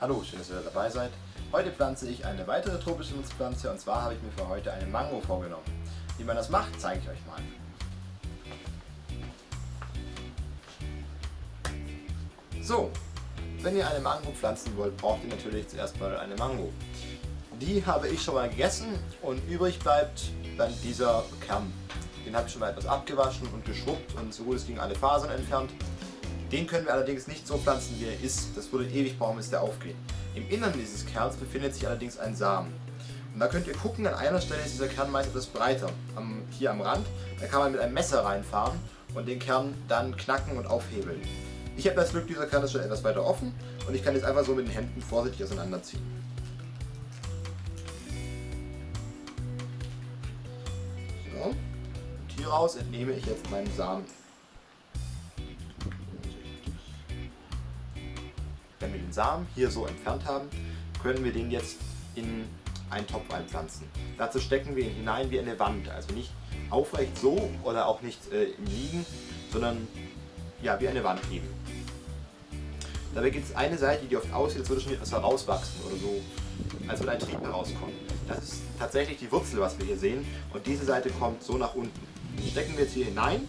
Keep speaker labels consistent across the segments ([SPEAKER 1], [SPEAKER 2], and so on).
[SPEAKER 1] Hallo, schön, dass ihr dabei seid. Heute pflanze ich eine weitere tropische Nutzpflanze und zwar habe ich mir für heute eine Mango vorgenommen. Wie man das macht, zeige ich euch mal. So, wenn ihr eine Mango pflanzen wollt, braucht ihr natürlich zuerst mal eine Mango. Die habe ich schon mal gegessen und übrig bleibt dann dieser Kern. Den habe ich schon mal etwas abgewaschen und geschrubbt und so gut es ging alle Fasern entfernt. Den können wir allerdings nicht so pflanzen, wie er ist. Das würde ewig brauchen, bis der aufgeht. Im Innern dieses Kerns befindet sich allerdings ein Samen. Und da könnt ihr gucken, an einer Stelle ist dieser Kern meist etwas breiter, am, hier am Rand. Da kann man mit einem Messer reinfahren und den Kern dann knacken und aufhebeln. Ich habe das Glück, dieser Kern ist schon etwas weiter offen und ich kann jetzt einfach so mit den Händen vorsichtig auseinanderziehen. So. Und hieraus entnehme ich jetzt meinen Samen. Wenn wir den Samen hier so entfernt haben, können wir den jetzt in einen Topf einpflanzen. Dazu stecken wir ihn hinein wie eine Wand, also nicht aufrecht so oder auch nicht äh, im Liegen, sondern ja, wie eine Wand eben. Dabei gibt es eine Seite, die oft aussieht, als würde schon etwas herauswachsen oder so, als würde ein Trieb herauskommen. Das ist tatsächlich die Wurzel, was wir hier sehen und diese Seite kommt so nach unten. Stecken wir jetzt hier hinein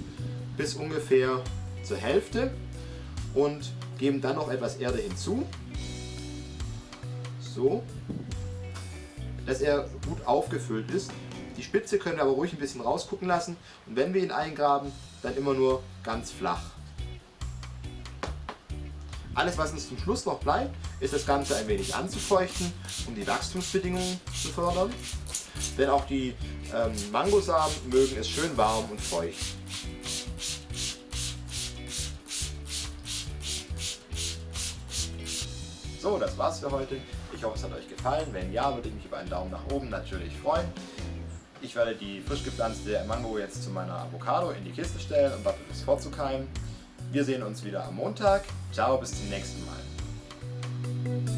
[SPEAKER 1] bis ungefähr zur Hälfte und geben dann noch etwas Erde hinzu. So. Dass er gut aufgefüllt ist. Die Spitze können wir aber ruhig ein bisschen rausgucken lassen. Und wenn wir ihn eingraben, dann immer nur ganz flach. Alles, was uns zum Schluss noch bleibt, ist das Ganze ein wenig anzufeuchten, um die Wachstumsbedingungen zu fördern. Denn auch die ähm, Mangosamen mögen es schön warm und feucht. So, das war's für heute. Ich hoffe, es hat euch gefallen. Wenn ja, würde ich mich über einen Daumen nach oben natürlich freuen. Ich werde die frisch gepflanzte Mango jetzt zu meiner Avocado in die Kiste stellen und warte bis vorzukeimen. Wir sehen uns wieder am Montag. Ciao, bis zum nächsten Mal.